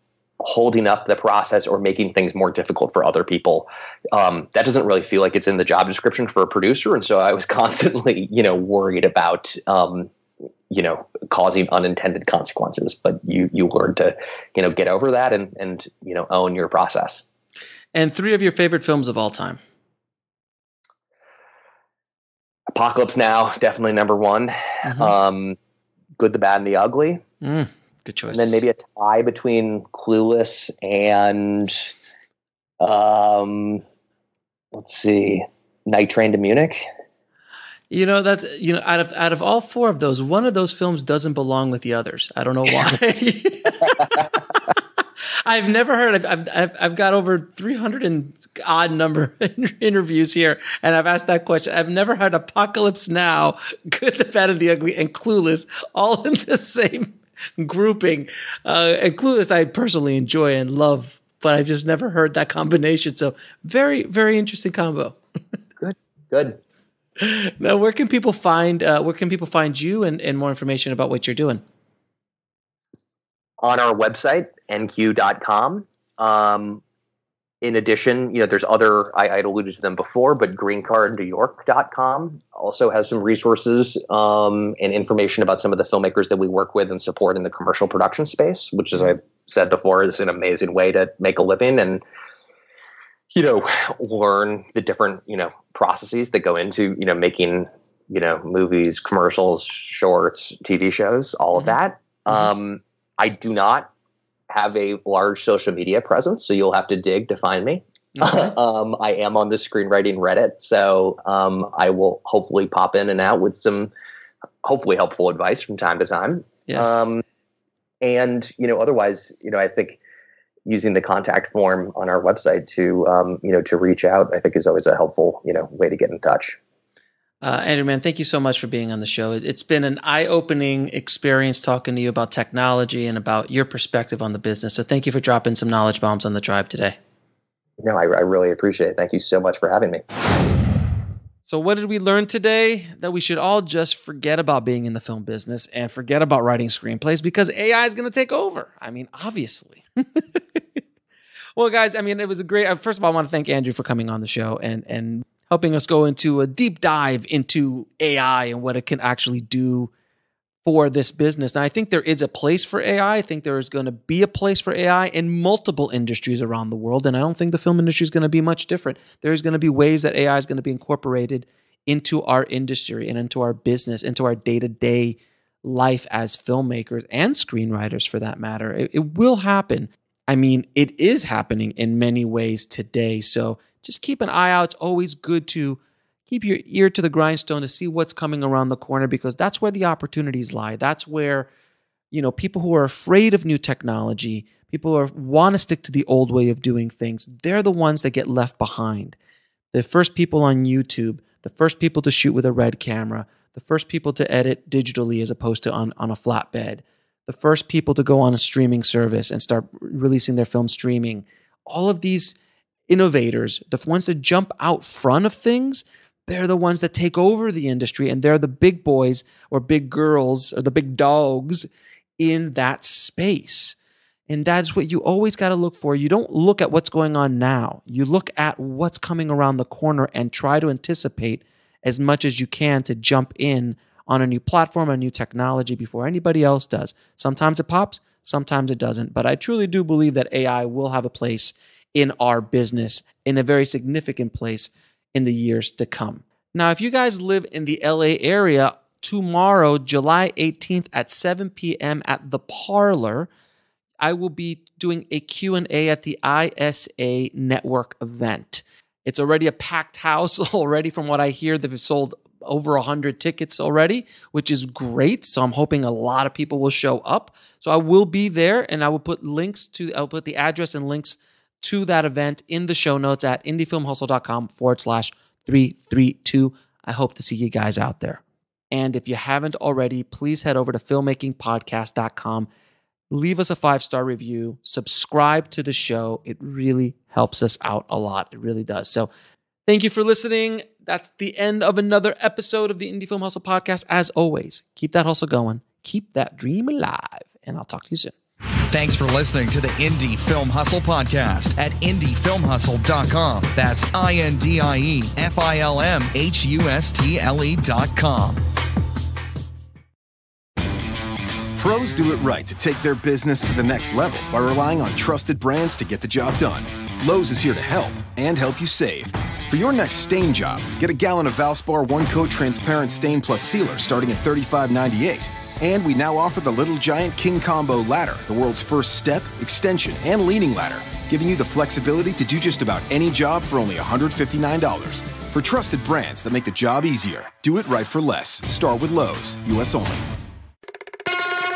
holding up the process or making things more difficult for other people. Um, that doesn't really feel like it's in the job description for a producer. And so I was constantly, you know, worried about, um, you know, causing unintended consequences, but you, you learn to, you know, get over that and, and, you know, own your process. And three of your favorite films of all time. Apocalypse Now, definitely number one. Mm-hmm. Um, Good, the Bad, and the Ugly. Mm, good choice. And then maybe a tie between Clueless and, um, let's see, Night Train to Munich. You know that's you know out of out of all four of those, one of those films doesn't belong with the others. I don't know why. I've never heard. I've, I've I've got over three hundred and odd number interviews here, and I've asked that question. I've never heard Apocalypse Now, Good, the Bad, and the Ugly, and Clueless all in the same grouping. Uh, and Clueless, I personally enjoy and love, but I've just never heard that combination. So very very interesting combo. good, good. Now, where can people find uh, where can people find you and, and more information about what you're doing? on our website, endcue.com. Um, in addition, you know, there's other, I, I'd alluded to them before, but greencardnewyork.com also has some resources um, and information about some of the filmmakers that we work with and support in the commercial production space, which, as I've said before, is an amazing way to make a living. And you know, learn the different, you know, processes that go into, you know, making, you know, movies, commercials, shorts, TV shows, all Mm-hmm. of that. Um, I do not have a large social media presence, so you'll have to dig to find me. Okay. um, I am on the screenwriting Reddit, so um, I will hopefully pop in and out with some hopefully helpful advice from time to time. yes. Um, and you know, otherwise, you know, I think using the contact form on our website to um, you know to reach out, I think is always a helpful you know way to get in touch. Uh, Andrew, man, thank you so much for being on the show. It- It's been an eye opening experience talking to you about technology and about your perspective on the business. So thank you for dropping some knowledge bombs on the tribe today. No, I, I really appreciate it. Thank you so much for having me. So, what did we learn today? That we should all just forget about being in the film business and forget about writing screenplays because AI is going to take over. I mean, obviously. well, guys, I mean, it was a great. uh, First of all, I want to thank Andrew for coming on the show and and helping us go into a deep dive into AI and what it can actually do for this business. Now, I think there is a place for AI. I think there is going to be a place for AI in multiple industries around the world. And I don't think the film industry is going to be much different. There's going to be ways that AI is going to be incorporated into our industry and into our business, into our day to day life as filmmakers and screenwriters for that matter. It, it will happen. I mean, it is happening in many ways today. So just keep an eye out. It's always good to keep your ear to the grindstone to see what's coming around the corner because that's where the opportunities lie. That's where, you know, people who are afraid of new technology, people who want to stick to the old way of doing things, they're the ones that get left behind. The first people on YouTube, the first people to shoot with a red camera, the first people to edit digitally as opposed to on, on a flatbed, the first people to go on a streaming service and start releasing their film streaming. All of these innovators, the ones that jump out front of things, they're the ones that take over the industry and they're the big boys or big girls or the big dogs in that space. And that's what you always got to look for. You don't look at what's going on now. You look at what's coming around the corner and try to anticipate as much as you can to jump in on a new platform, a new technology before anybody else does. Sometimes it pops, sometimes it doesn't. But I truly do believe that AI will have a place in our business in a very significant place in the years to come. Now, if you guys live in the LA area, tomorrow, July 18th at 7 p.m. at the Parlor, I will be doing a Q&A at the ISA Network event. It's already a packed house already from what I hear. They've sold over 100 tickets already, which is great. So I'm hoping a lot of people will show up. So I will be there and I will put links to, I'll put the address and links to that event in the show notes at indiefilmhustle.com forward slash 332. I hope to see you guys out there. And if you haven't already, please head over to filmmakingpodcast.com. Leave us a five star review, subscribe to the show. It really helps us out a lot. It really does. So, thank you for listening. That's the end of another episode of the Indie Film Hustle podcast. As always, keep that hustle going, keep that dream alive, and I'll talk to you soon. Thanks for listening to the Indie Film Hustle podcast at indiefilmhustle.com. That's I N D I E F I L M H U S T L E.com. Pros do it right to take their business to the next level by relying on trusted brands to get the job done. Lowe's is here to help and help you save. For your next stain job, get a gallon of Valspar One Coat Transparent Stain Plus Sealer starting at $35.98. And we now offer the Little Giant King Kombo Ladder, the world's first step, extension, and leaning ladder, giving you the flexibility to do just about any job for only $159. For trusted brands that make the job easier, do it right for less. Start with Lowe's, US only.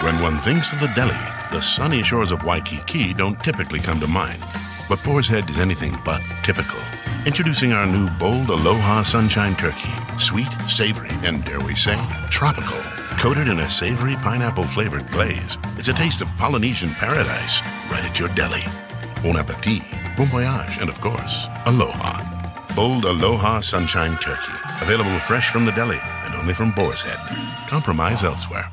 When one thinks of the deli, the sunny shores of Waikiki don't typically come to mind. But Boar's Head is anything but typical. Introducing our new bold Aloha Sunshine Turkey. Sweet, savory, and dare we say, tropical. Coated in a savory pineapple flavored glaze. It's a taste of Polynesian paradise right at your deli. Bon appetit, bon voyage, and of course, aloha. Bold Aloha Sunshine Turkey. Available fresh from the deli and only from Boar's Head. Compromise elsewhere.